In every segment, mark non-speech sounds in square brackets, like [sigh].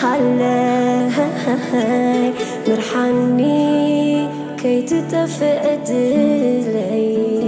حلاي مرحني كي تتفقد الليل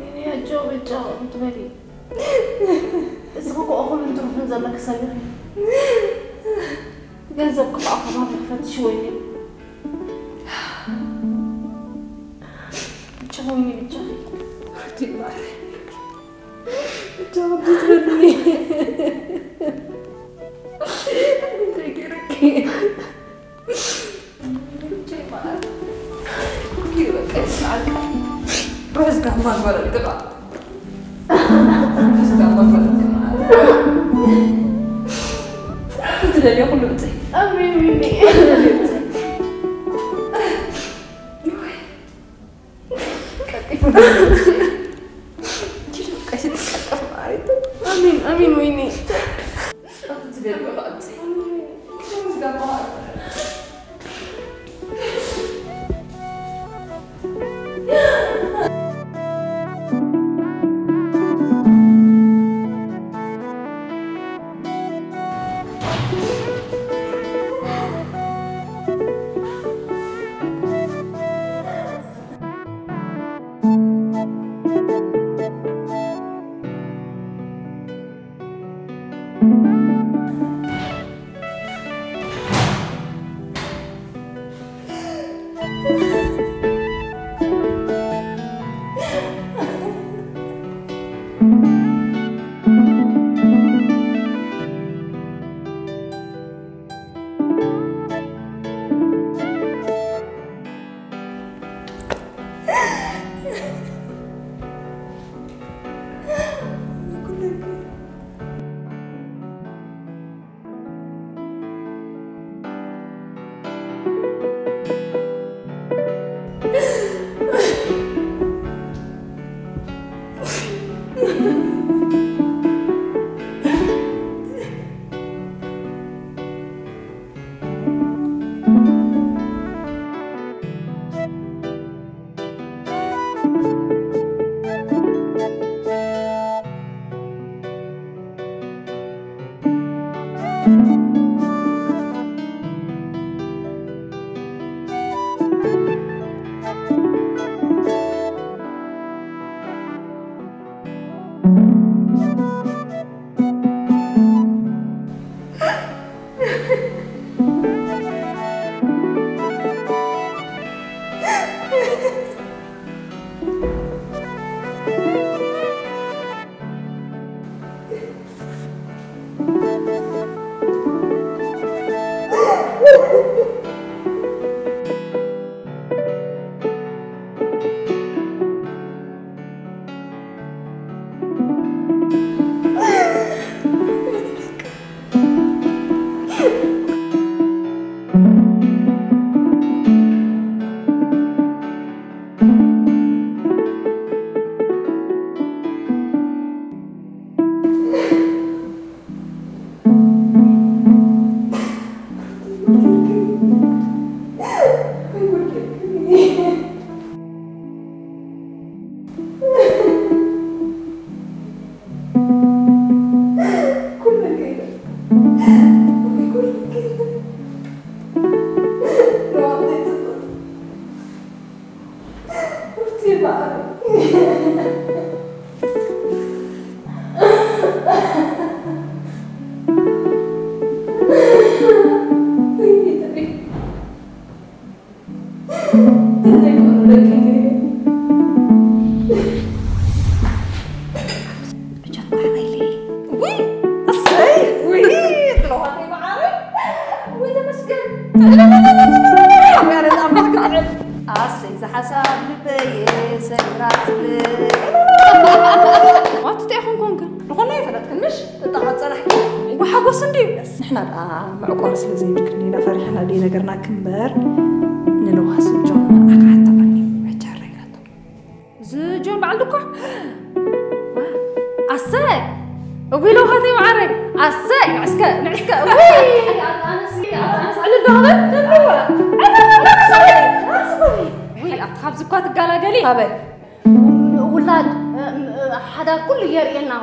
يعني يا جو بيتجاو متمالي اسمك أقول أنتم في نزل لك سيري ገንዘብ ቅጣቱ ማለፈትሽ ወይኔ ብቻ ወይኔ ብቻ ብቻ ብትበልኝ 頑張っとか。頑張る。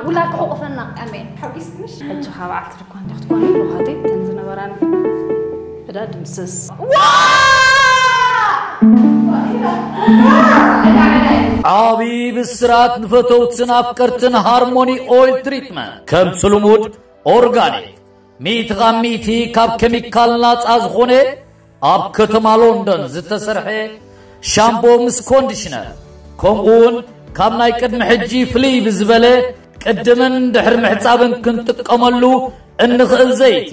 ውላ ክሕቁፈና ኣመይን ሓጊስ ሕጂ ካ በዓል ትርኳ እንዲ ክትኮኑ ብኸቲ ዝነበራን ዕዳ ድምስስ ዓብዪ ብስራት ንፈተውትን ኣፍቀርትን ሃርሞኒ ኦይል ትሪትመንት ከም ፅልሙድ ኦርጋኒክ ሚእቲ ካብ ሚእቲ ካብ ኬሚካል ናፃ ዝኾነ ኣብ ከተማ ሎንዶን ዝተሰርሐ ሻምቦ ምስ ኮንዲሽነር ከምኡ ውን ካብ ናይ ቅድሚ ሕጂ ፍልይ ብዝበለ ቅድምን ድሕሪ ምሕፃብን ክንጥቀመሉ እንኽእል ዘይቲ።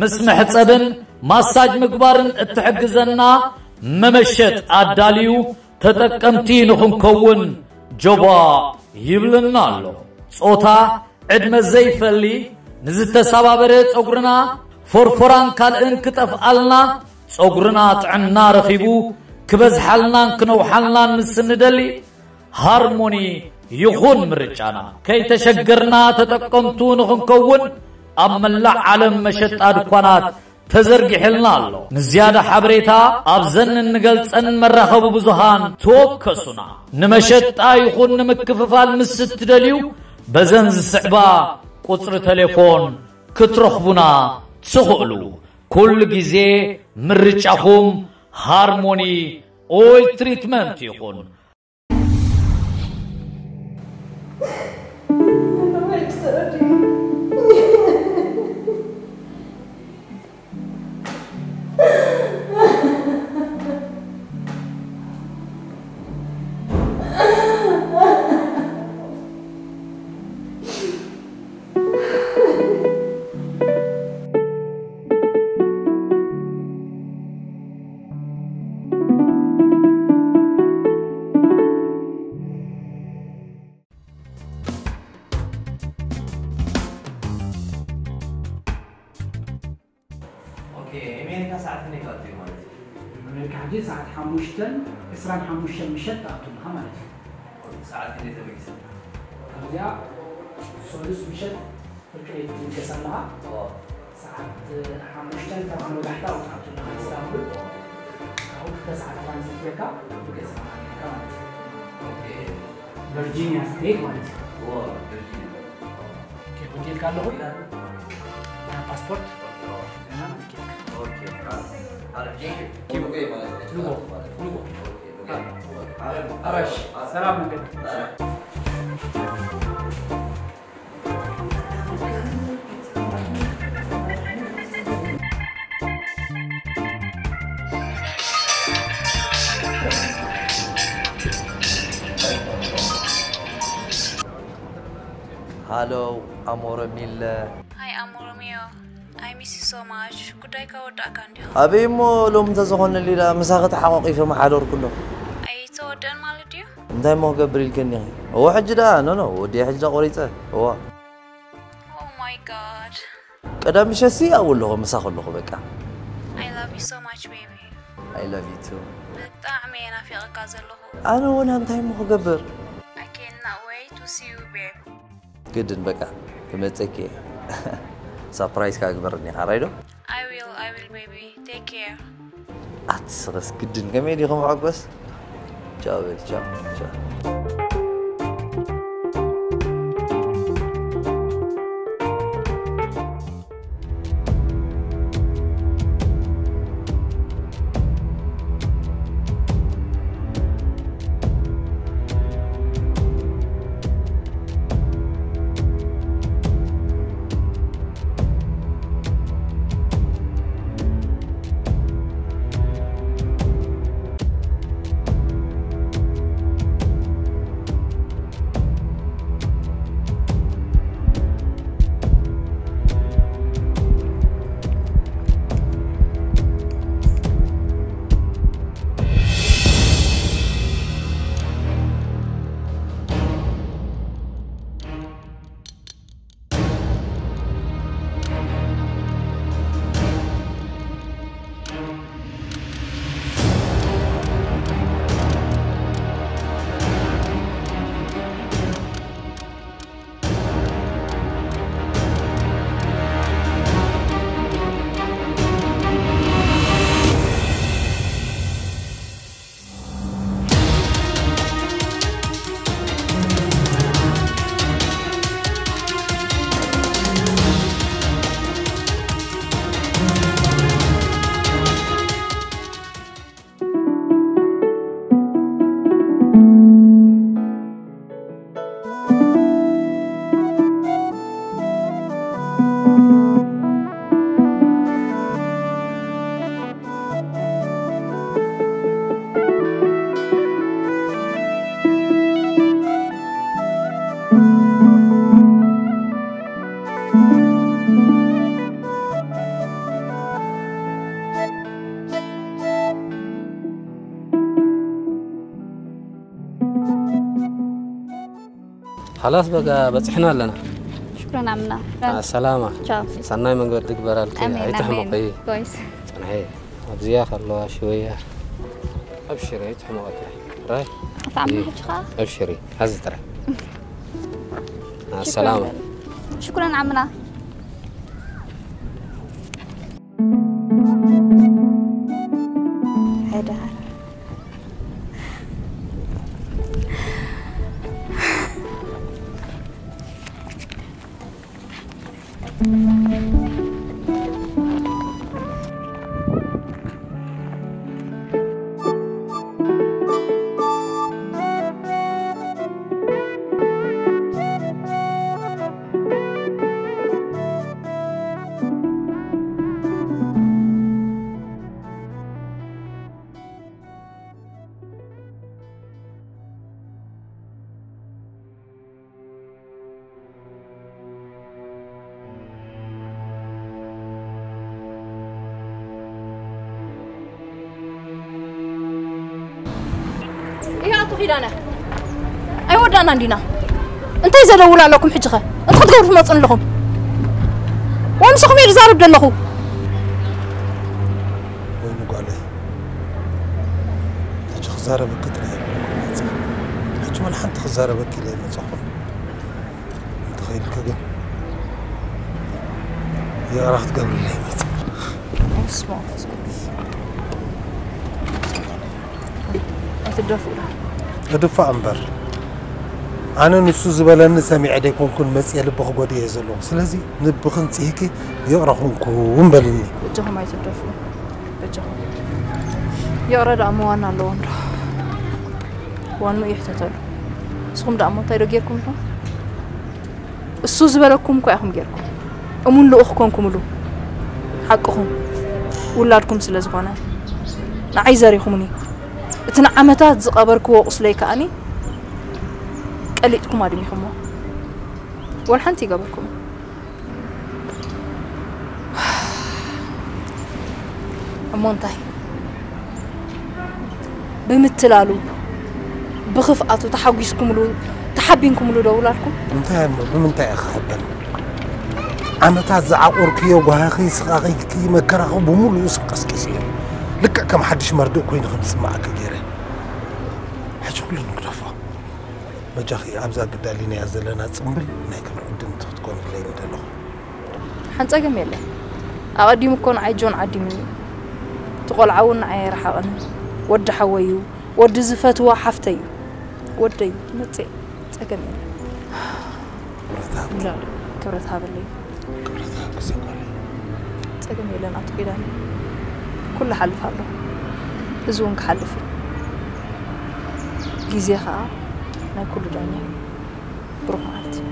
ምስ ምሕፀብን ማሳጅ ምግባርን እትሕግዘና መመሸጥ ኣዳልዩ ተጠቀምቲ ንኽንከውን ጆባ ይብልና ኣሎ። ጾታ ዕድመ ዘይፈሊ ንዝተሰባበረ ጸጉርና ፎርፎራን ካልእን ክጠፍኣልና ጸጉርና ጥዕና ረኺቡ ክበዝሓልናን ክነውሓልናን ምስ ንደሊ ሃርሞኒ ይኹን ምርጫና ከይተሸገርና ተጠቀምቱ ንኽንከውን ኣብ መላእ ዓለም መሸጣ ድኳናት ተዘርጊሕልና ኣሎ ንዝያዳ ሓበሬታ ኣብ ዘን እንገልፀን መራኸቢ ብዙሃን ተወከሱና ንመሸጣ ይኹን ንምክፍፋል ምስ እትደልዩ በዘን ዝስዕባ ቁፅሪ ቴሌፎን ክትረኽቡና ትኽእሉ ኩሉ ግዜ ምርጫኹም ሃርሞኒ ኦይል ትሪትመንት ይኹን ترانزيت بيكا وكسر كمالت اوكي فيرجينيا ستيك مالت هو فيرجينيا كيف قلت قال له أنا باسبورت أنا كيف اوكي هذا جيك كيف اوكي مالتي لوجو لوجو اوكي أبش سلام عليكم Hello, amore mille. Hi, amore mio. I miss you so much. Good day, كود أكانديو. أبي مو لو متزخون اللي لا مساقة حقوقي في محادور كله. أي تودن مالديو؟ انتهي مو قبريل كني هو حجدا نو نو ودي حجدا قريته هو. Oh my god. قدام شسي أقول له مساخن له بكا. I love you so much baby. I love you too. بطعمي أنا في غقاز له. أنا وأنا انتهي مو قبر. I cannot wait to see you babe. ግድን በቃ ክመፀኪ እየ ሳፕራይዝ ካግበርኒ ካራይዶ I will I will baby take care ኣትስኸስ ግድን ከመይ ዲኹም ሓጎስ ቻው በል ቻው ቻው خلاص بقى بصحنا لنا شكرا عمنا. مع السلامة. تشاو سناي من قد آمين يتحمق آمين. إيه كويس. صنعي أبزيا خلوها شوية. أبشري يتحمق راي. طعمها إيه. حجخة أبشري. هذا ترى. مع السلامة. شكرا عمنا. أنا أيوة دانا عندنا أنت إذا لولا لكم حجخة أنت خد في ما تصن وأنا سخمي يرزار بدنا لهم وين قال لي حج خزارة بكتر حج ما الحنت خزارة بكي لي ما تصحون أنت خير كذا يا راح تقبل لي اسمع اسكت انت تدرفوا እድፋእ እምበር ኣነ ንሱ ዝበለኒ ሰሚዐ ደይኮንኩን መፅየ ልቢ ክጎድየ እየ ዘለኹ ስለዚ ንብኽን ፅሂኪ የቕረኹንኩን በልኒ እጅኹም ኣይትደፍኡ እጅኹም የቕረዳ እሞ ዋና ኣለዎ እንዶ ዋኑ ይሕተተሉ ንስኹም ዳ እሞ እንታይ ዶ ጌርኩም ኢኹም እሱ ዝበለኩም እኳ ኢኹም ጌርኩም እሙን ልኡኽ ኮንኩምሉ ሓቅኹም ውላድኩም ስለ ዝኾነ ንዓይ ዘሪኹምኒ እቲ ንዓመታት ዝቐበርክዎ ቁስለይ ከኣኒ ቀሊጥኩም ኣድሚኹሞ ወን ሓንቲ ይገበርኩም እሞ እንታይ ብምትላሉ ብኽፍኣቱ ተሓጒስኩምሉ ተሓቢንኩምሉ ዶ ውላድኩም እንታይ እሞ ብምንታይ ኢኻ ክሕበል ዓመታት ዝዓቆርክዮ ጓሂኺ ስኻኺ መከራኺ ብምሉኡ ስቀስቂስ እዮም ልክዕ ከም ሓድሽ መርድእ ኮይኑ ከምዝስማዓካ ገይረ ሕጂ ኩሉ ንግደፎ መጃኺ ኣብዛ ግዳሊናያ ዘለና ፅምብል ናይ ከም ዕድምቲ ክትኮን ብለይ ደለኹ ሓንፀገም የለን ኣቐዲሙ እኮ ንዓይ ጆን ዓዲሙ እዩ እቲ ቆልዓ እውን ንዓይ ኣይረሓቐኒ ወዲ ሓወይ እዩ ወዲ ዝፈትዎ ሓፍተ እዩ ወደ እዩ መፅእ ፀገም የለን ላ ክብረት ሃበለይ ፀገም የለን ኣቶ ኪዳን ኩሉ ሓልፍ ኣሎ እዚ እውን ክሓልፍ እዩ ጊዜ ኸ ናይ ኩሉ ዳኛ ብሩክ ማለት እዩ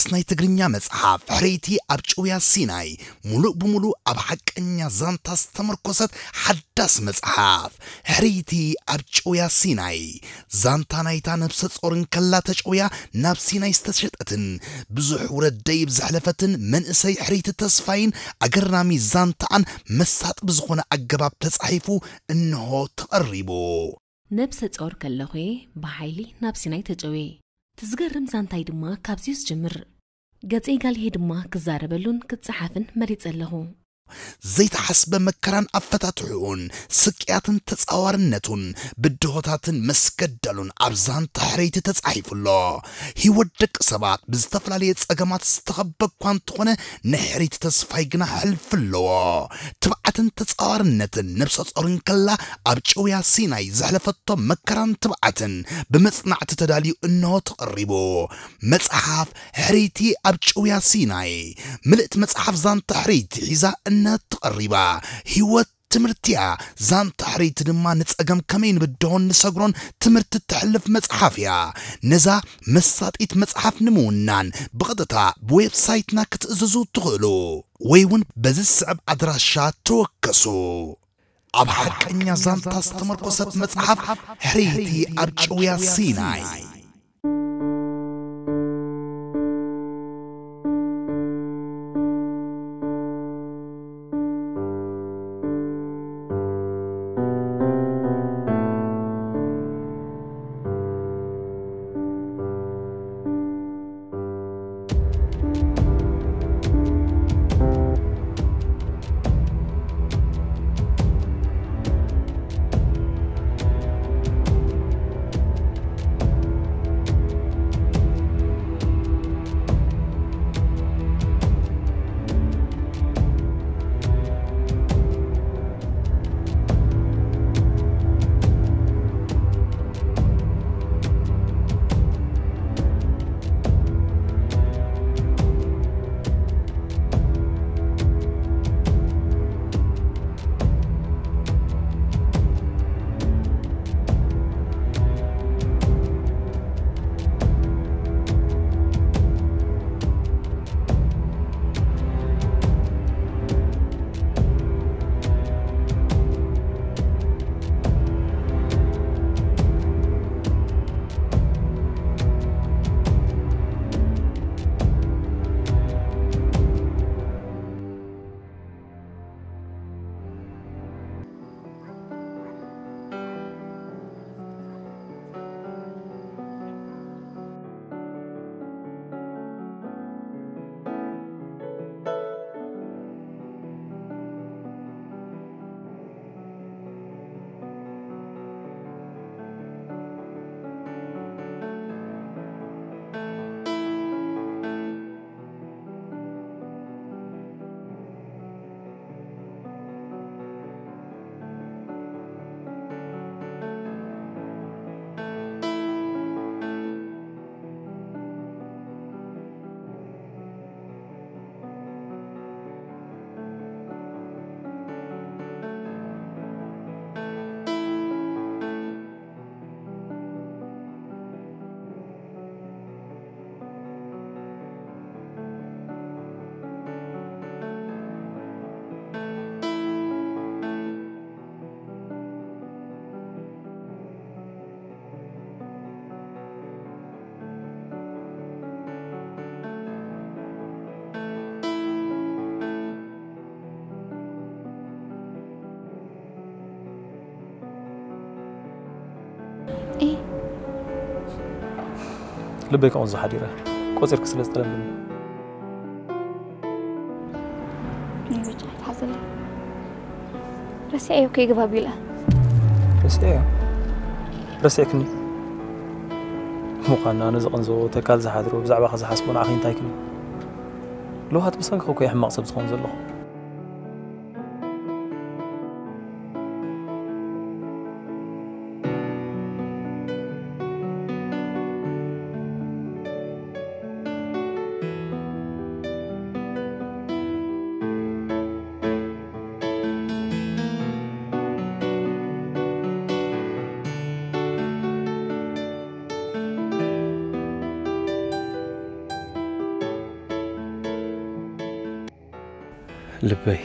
ሓዳስ ናይ ትግርኛ መፅሓፍ ሕረይቲ ኣብ ጭውያ ሲናይ ሙሉእ ብምሉእ ኣብ ሓቀኛ ዛንታ ዝተመርኮሰት ሓዳስ መፅሓፍ ሕረይቲ ኣብ ጭውያ ሲናይ ዛንታ ናይታ ነብሰ ጾርን ከላ ተጨውያ ናብ ሲናይ ዝተሸጠትን ብዙሕ ውረደይ ብዘሕለፈትን መንእሰይ ሕረይቲ ተስፋይን ኣገራሚ ዛንታኣን መሳጥ ብዝኾነ ኣገባብ ተጻሒፉ እንሆ ተቐሪቡ። ነብሰ ጾር ከለኹ ብሓይሊ ናብ ሲናይ ተጨወየ ትዝገርም ዛንታይ ድማ ካብዚ ዝጅምር ገጸይ ጋልሄ ድማ ክዛረበሉን ክፀሓፍን መሪፅ ኣለኹ ዘይተሓስበ መከራን ኣፈታትሑኡን ስቅያትን ተፃዋርነቱን ብድሆታትን መስገደሉን ኣብ ዛንታ ሕረይቲ ተጻሒፉሎ። ሂወት ደቂ ሰባት ብዝተፈላለየ ፀገማት ዝተኸበ እንተኾነ ንሕረይቲ ተስፋይ ግና ሕልፊ ኣለዎ ትብዓትን ተፃዋርነትን ነብሰ ጾርን ከላ ኣብ ጭውያ ሲናይ ዘሕለፈቶ መከራን ትብዓትን ብመጽናዕቲ ተዳልዩ እንሆ ተቐሪቡ። መጽሓፍ ሕረይቲ ኣብ ጭውያ ሲናይ ምልእቲ መጽሓፍ ዛንታ ሕረይቲ ሒዛ እነት ተቐሪባ ህይወት ትምህርቲ እያ ዛንታ ሕረይቲ ድማ ንጸገም ከመይ ንብድሆን ንሰግሮን ትምህርቲ እትሕልፍ መጽሓፍ እያ ነዛ መሳጢት መጽሓፍ ንምውናን ብቐጥታ ብዌብሳይትና ክትእዝዙ ትኽእሉ ወይ እውን በዚ ስዕብ ኣድራሻ ተወከሱ ኣብ ሓቀኛ ዛንታ ዝተመርኮሰት መጽሓፍ ሕረይቲ ኣብ ጨውያ ሲናይ ልበይ ከምኡ ዝሓዲረ ቆፂርክ ስለ ዝጠለምኒ ንብጫ ይትሓዘለ ረሲዐዮ ከይግባ ቢላ ረሲዐ ረሲዕክኒ ምዃና ነዚ ቀንዞ ተካል ዝሓድሮ ብዛዕባ ከዝሓስቦ ንዓኸ እንታይ ክኒ ለውሃት ብሰንኪ ኮይ ሕማቕ ሰብ ዝኸውን ዘለኹ لبي.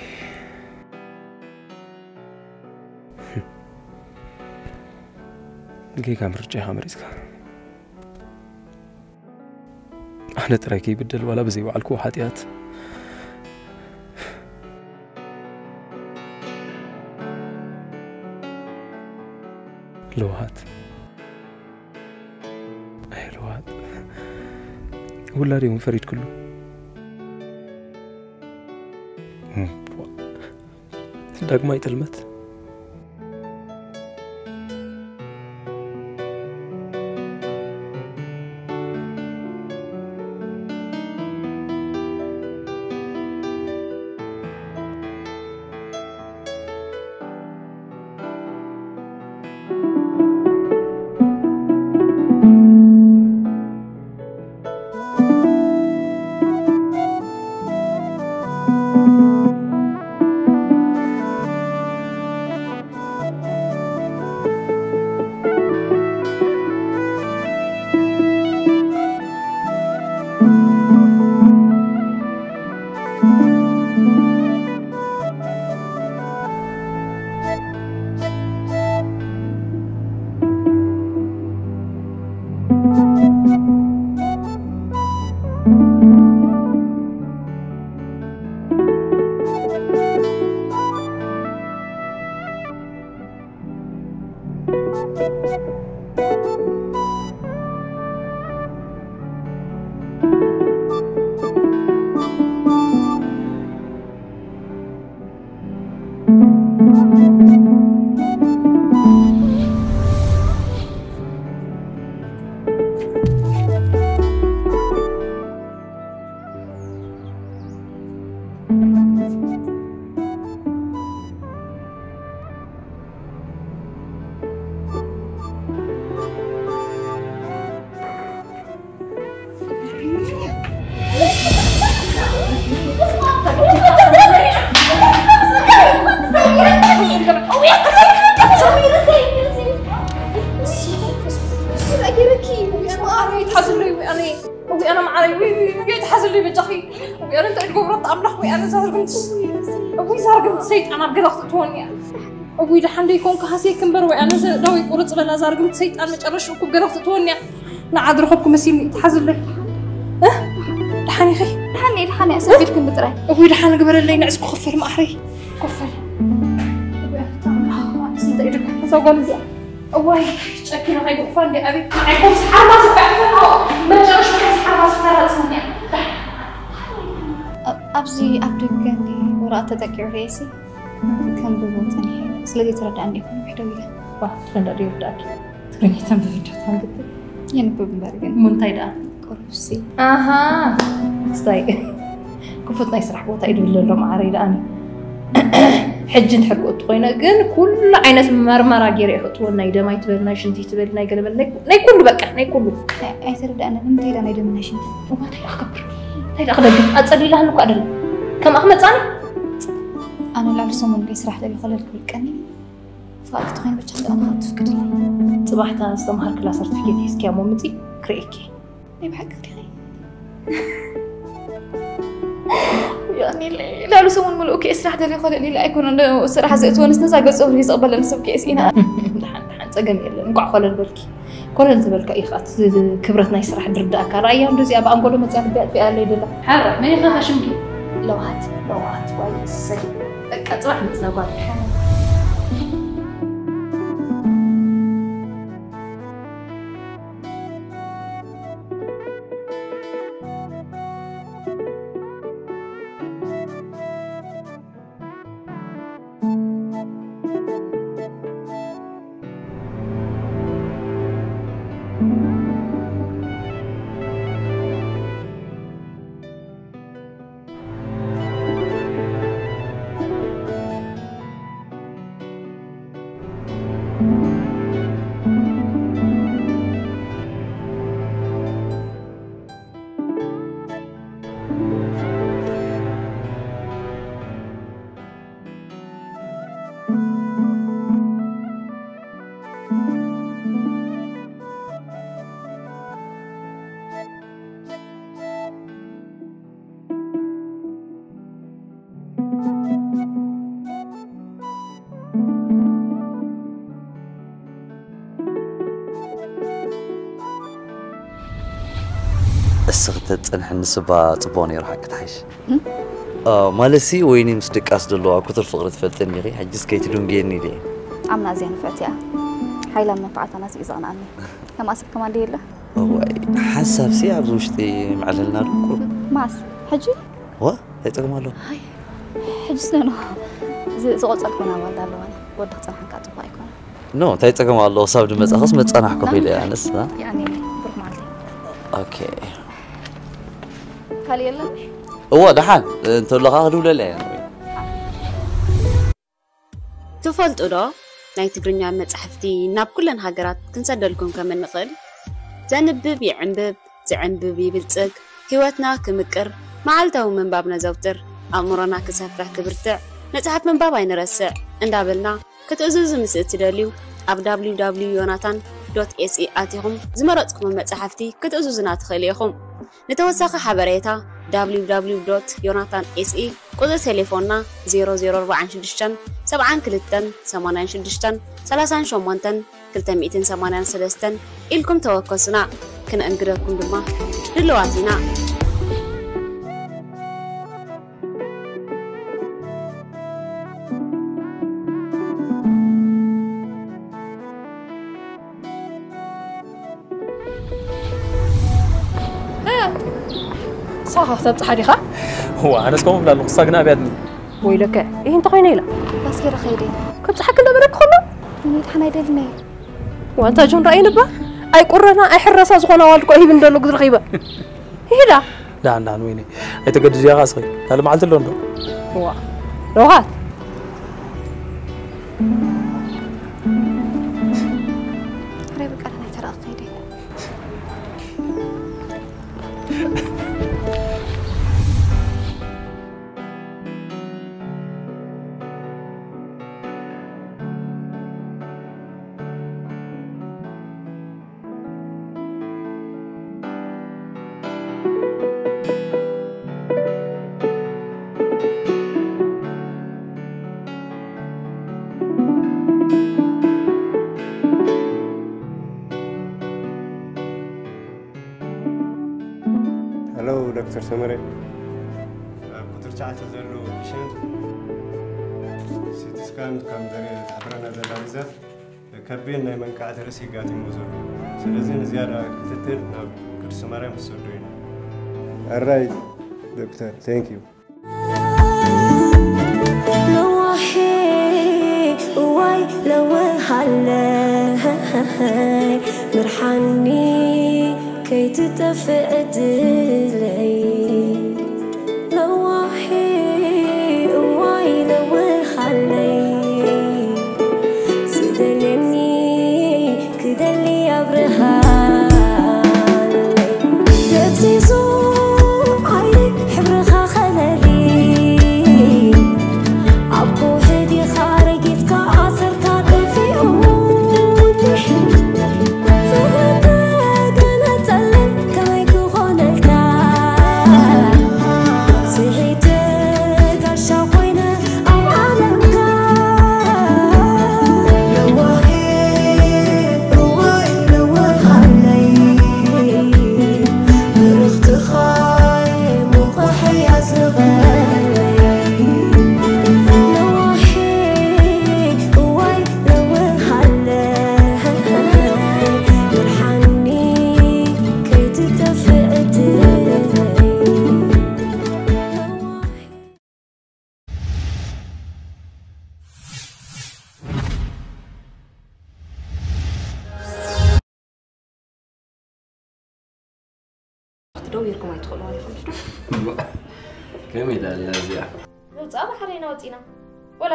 جيجا مرجعها هامريزكا أنا تراكي بدل ولا بزي وعالكو حاتيات. لوهات. أي لوهات. ولا ريون فريد ዳግማይ ጥልመት أنا معي وي وي تحزن لي بجحي وي أنا تقول قبرت امرح وي أنا زهر بنت وي زهر بنت سيد أنا بقدر اخطوني وي دحن يكون كهاسي كمبر وي أنا داوي قرص لنا زهر بنت سيد أنا متقرش وكم بقدر اخطوني نعاد رخبكم مسيل تحزن لي ها دحني خي دحني دحني اسبيلكم بتري وي دحن قبر لي نعزكم خفر ما احري ሰጎን እዚኣ እዋይ ጨኪና ከይጉፋ እንዲ ኣቤት ዓይኮምስ ሓባስ ባዕዘኦ መጨረሽ ሓባስ ተራፅኒ ኣብዚ ኣብ ደገኒ ወረቐት ተጠቂዑ ርእሲ ከም ብቦ ፀኒሐ ስለዚ ትረዳእኒ ይኮኑ ሕደው ኢለ ትረዳ ዶ ይርዳእኪ ትግርኛ ተንብብዳታ ግብል የንብብ እምበር ግን ምንታይ ደኣ ቁርሲ ኣሃ ክስታይ ክፉት ናይ ስራሕ ቦታ እዩ ድብለሎ ማዕረ እዩ ደኣኒ ሕጂ እንድሕር ክእቱ ኮይነ ግን ኩሉ ዓይነት መርመራ ገይረ ይክእትዎ ናይ ደማይ ትበል ናይ ሽንቲ ትበል ናይ ገለበል ናይ ኩሉ በቃ ናይ ኩሉ ኣይተረዳእና ንምንታይ ዳ ናይ ደምና ሽንቲ እንታይ ዳ ክገብር እንታይ ዳ ክደግም ኣፀሊላህኒ እኳ ኣደለ ከምኣ ክመፃኒ ኣነ ላዕሊ ሰሙን ገይ ስራሕ ደሊ ክለል ክብልቀኒ ፍቃድቲ ኮይኑ ብቻ እንተኣና ትፍቅድኒ ፅባሕታ ዝተምሃርክላ ሰርቲፊኬት ሒዝክያ ሞ ምፂ ክርእኪ ናይ ብሓቂ ክሪኸ يعني لا لو لسوم ملؤك إسرح دلي خلق لي لأيكون إسرح زئت ونس نزع قلت أوري زقبل لنسبك إسئنا [laughs] دحن دحن تجميل نقع خلال البلكي. كل أنت بلك كبرت ناي سرح درد أكار أيام دوزي أبا أنقوله متعب بيت في أهل يدلا حرة ما يخاف مكي لو هات لو هات وايد سجل كتروح متنقل እስኺ ተፀንሐ ንስባ ፅቡቅ ነይሩ ሓቂ ተሓይሽ ማለሲ ወይኒ ምስ ደቃስ ዘለዋ ኩትር ፍቅሪ ትፈልጥን ኢኺ ሕጂስ ከይትድንጌኒ ኢለ ዓምና እዚኣ ንፍዕት እያ ሓይላ መንፋዓታና እዚ እዩ ዘቕንኣኒ ከም ኣሰብ ከማንደ የለ ዋይ ሓሳብ ሲ ኣብዚ ውሽጢ ይምዕለልና ድኩ ማስ ሕጂ ዋ ኣይጠቅማሎ ሕጂ ስነኖ ዝቆፀል ኮይና ዋልዳ ኣለዋኒ ወዲ ክፀንሐካ ፅቡቅ ኣይኮነ ኖ እንታይ ፀገም ኣሎ ክሳብ ድመፃኸስ መፀናሕኮ ኢለ ኣነስ ያኒ ብሩክ ማለት ኦኬ ካልእ የለን እዎ ደሓን እንተለኻ ክድውለለ እያ ትፈልጡ ዶ ናይ ትግርኛ መፃሕፍቲ ናብ ኩለን ሃገራት ክንሰደልኩም ከም እንኽእል ዘንብብ ይዕንብብ ዝዕንብብ ይብልፅግ ህይወትና ክምቅር መዓልታዊ ምንባብ ነዘውትር ኣእምሮና ክሰፍሕ ክብርትዕ መፅሓፍ ምንባብ ኣይንረስዕ እንዳበልና ክትእዝዙ ምስእ ትደልዩ ኣብ www ዮናታን ዶት ኤስኢ ኣቲኹም ዝመረፅኩሞ መፅሓፍቲ ክትእዝዙና ትኽእል ኢኹም ንተወሳኺ ሓበሬታ www ዮናታን ኤስኢ ቁፅሪ ቴሌፎንና 0046 72 86 38 283 ኢልኩም ተወከሱና ክነእንግደኩም ድማ ድልዋት خاصة تصحى هو أنا تكون لا القصة قنا بيدني ويلك. إيه أنت قينيلة باسكي راه خيري. كنت حكي دابا راك خلو؟ ني حنا يدلني وأنت جون راينا با أي قرنا أي حرسة زغنا والدك أي بن دلو لك غيبة إيه لا. لا لا ويني أي تقدر يا غاسقي قال ما عاد لندن هو. لغات دكتور سمري ቁጥር ሸዓተ ዘለዎ ፔሸንት ሲቲ ስካን ከም ዘርኢ ዝሕብረና ዘላ ግዛት ከቢድ ናይ መንቃዕቲ ርእሲ ጋጢሞ ዘሎ ስለዚ ንዝያዳ ክትትል ናብ ቅዱስ ማርያም ክሰዶ ኢና ኣራይ ዶክተር ቴንክ ዩ لوحي واي لو حلي مرحني كي اللي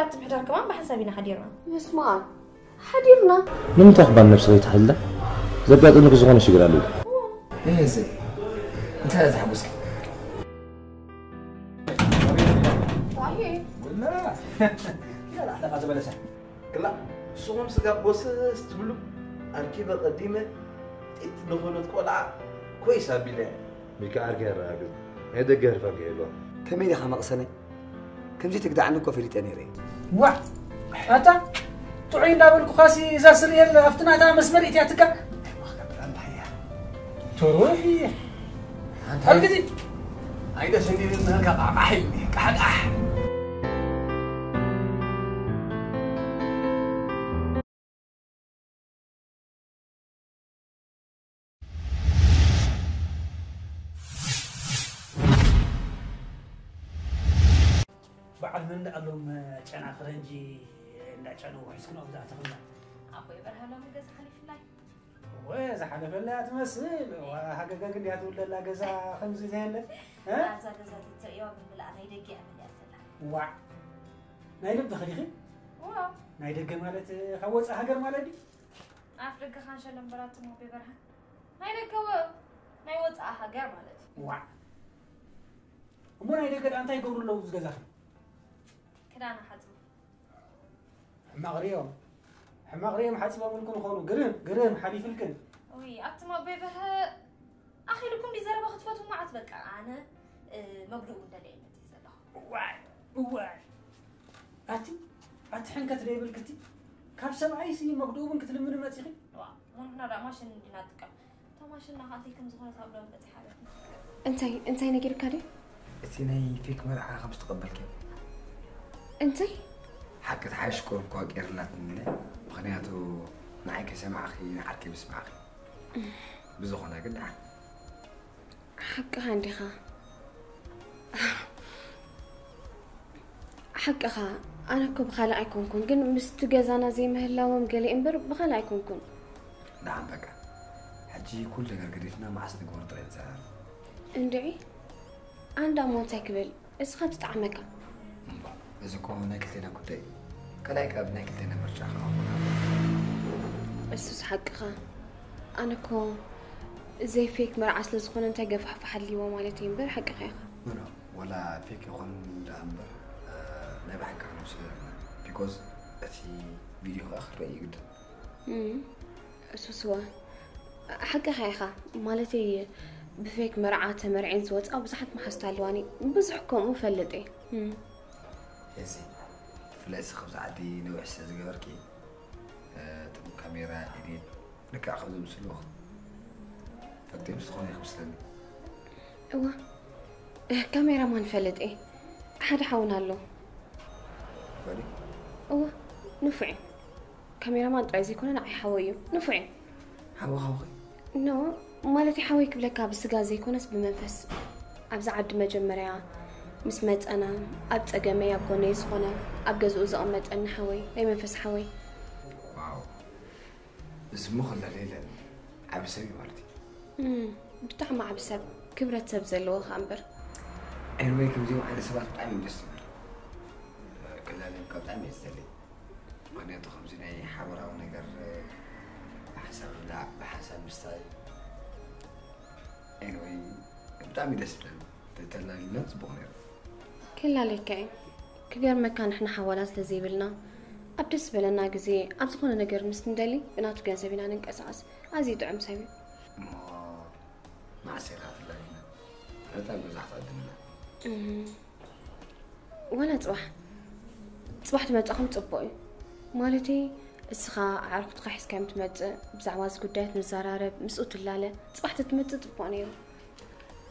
ወላ ትምሕዳር ከማን ብሓሳብ ኢና ሓዲርና ምስማ ሓዲርና ንምንታይ ክባል ነብሲ ከይትሕለ ዘጋጥምክ ዝኾነ ሽግር ኣለዎ እዚ እንታይ ዝሓጎስካ لا زبالة سهل كلا سوم سجا بوس استبلو أركيبة قديمة تدخلت قلعة كويسة بلا ሚካ ኣርኪ ይረኣግዝ ናይ ደገ ህርፋ ገይሎ كمين يا خمقسني كم جيت تقدع عنك في تانيري ዋ ኣታ ጥዑይ እንዳበልኩ ኻሲ እዛ ስርየል ኣብቲ ናታ መስመር እትያ ትካ ትሩሕ እየ ኣብ ግዜ ኣይደስ እንዲልና ቃቃሕ እዩ ቃሕቃሕ ጨና ክረንጂ እንዳጨኑ ሒዝክኖ ብዛ ተኽልና ኣቦይ በርሃሎም ገዛ ሓሊፍላይ ወይ ዝሓለፈላ ትመስል ሃገገግ እንዲያ ትውለላ ገዛ ከምዚ ዘየለ ኣብዛ ገዛ ትርእዮ ብምምላእ ናይ ደጊ እያ ዘላ ዋዕ ናይ ልቢ ኸዲኺ ናይ ደገ ማለት ካብ ወፃእ ሃገር ማለት ድዩ ኣፍ ደገ ካንሸሎም በራትሞ ኣቦይ በርሃን ናይ ደገ ናይ ወፃእ ሃገር ማለት እዩ ዋዕ እሞ ናይ ደገ ዳ እንታይ ይገብሩ ኣለዉ ዝገዛኸ ክዳና ሓፅቡ ሕማቕ ርዮም ሕማቕ ርዮም ሓፂቦምልኩን ይኾኑ ግርም ግርም ሓሊፍልክን ውይ ኣትማ ኣቦይ በርሀ ኣኺልኩም ዲ ዘረባ ክትፈቱ ማዓት በቃ ኣነ መብልኡ እንደለየነት እዩ ዘለኹ ዋይ ዋይ ኣቲ ኣቲ ሕንከት ደይብልክቲ ካብ ሰብኣይሲ መግድኡብን ክትልምን መፂኺ ሙንሕና ዳ ማሽን እንዲና ጥቀም እታ ማሽን ናኻ እንታይ ከም ዝኾነ ካብ ዶ በፂ ሓለት እንታይ እንታይ ነጊርካ ድዩ እቲ ናይ ፌክ መርዓ ከም ዝተቐበልከ أنتي؟ حكت حاشكون كو إرلات مني مخنياتو نعيك سمع أخي نحركي بسمع أخي. بزخنا قلع حق عندي خا. حق خا أنا كو بخالع يكون كون. كن قن مستجزانا زي ما هلا وام قال لي إمبر بخالع يكون كون. نعم بقى. حجي كل جا قريفنا مع سنك ورد ريت زهر. أندعي؟ عندها موتاكبل اسخات تعمكا ናይ ክልቴና ጉዳይ እዩ ከላይ ካብ ናይ ክልቴና ምርጫ እሱስ ሓቅኻ ኣነ እኮ ዘይ ፌክ መርዓ ስለ ዝኾነ እንታይ ገፋሕፋ ሓልይዎ ማለት እዩ እምበር ሓቂኻ ኢኻ ኖ ወላ ፌክ ይኹን ዳ እምበር ናይ ባሕካ ክንወስዶ ቢኮዝ እቲ ቪድዮ ከዓ ክርአ ይግድን እሱስ ዋ ሓቂኻ ኢኻ ማለት ብፌክ መርዓ ተመርዒን ዝወፃ ብዙሓት መሓዝቲ ኣለዋኒ ብዙሕ ከምኡ ፈልጥ እየ እዚ ብፍላይ ሲ ካብዚ ዓዲ ነዊሕ ስለ ዝገበርኪ እቲ ካሜራ ኤዲት ልክዕ ከምዚ ምስልዎ ፈቅቲ ምስ ዝኾነ ይክምስለኒ እዋ ካሜራማን ፈልጥ እየ ሓደ ሓውን ኣሎ ፈሊ እዋ ንፉዕ እዩ ካሜራማን ጥራይ ዘይኮነ ንዓይ ሓወይ እዩ ንፉዕ እዩ ሓዊ ሓዊ ኖ ማለት ሓወይ ክብለካ ብስጋ ዘይኮነስ ብመንፈስ ኣብዛ ዓዲ መጀመርያ ምስ መፀና ኣብ ፀገመይ ኣብ ጎነይ ዝኾነ ኣብ ገዝኡ ዘቐመጠኒ ሓወይ ናይ መንፈስ ሓወይ ዋው እዚ ሞ ክለለ የለን ዓብ ሰብ እዩ ማለት እዩ እም፣ ብጣዕሚ ዓብ ሰብ ክብረት ሰብ ዘለዎ ከዓ እምበር ዕንወይ ከምዚኦም ዓይነት ሰባት ብጣዕሚ እዩ ደስ ዝብል ክላለምካ ብጣዕሚ እየ ዝደሊ ምክንያቱ ከምዚ ናይ ሓበራዊ ነገር ብሓሳብ ምብላዕ ብሓሳብ ምስታይ ዕንወይ ብጣዕሚ ደስ ዝብለኒ ተተላልነት ፅቡቅ ነይሩ ክላለካ እዩ ክገርመካ ንሕና ሓዋላ ስለዘይብልና ኣብ ደስ ዝበለና ግዜ ኣብ ዝኾነ ነገር ምስ ንደሊ ብናቱ ገንዘብ ኢና ንንቀሳቐስ ኣዝዩ ጥዑም ሰብ እዩ እሞ ማዕሴራ ተላሊና በጣም መብዛሕትኡ ዕድምና እም፣ ዋላ ፅባሕ ፅባሕ ትመፃኹም ፅቡቅ እዩ ማለተይ እስኻ ኣዕርክትካ ሒዝካ እዮም ትመፅእ ብዛዕባ እዚ ጉዳያት ንዘራረብ ምስኡ ትላለ ፅባሕ ትትመፅእ ፅቡቅ ነይሩ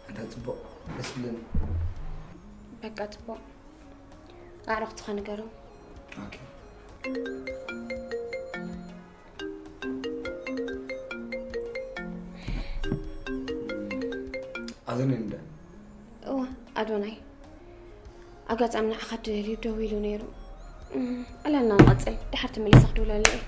እንታይ ፅቡቅ ደስ ዝብለኒ በቃ ፅቡቅ ኣዕርክትካ ንገሮም ኦኬ ኣዘነ እንዳ እዋ ኣዶናይ ኣጋጣሚ ንዓኻ ድልዩ ደው ኢሉ ነይሩ እም፣ ዕለልና ንቐፅል ድሓር ተመሊሰ ክድውለሉ እየ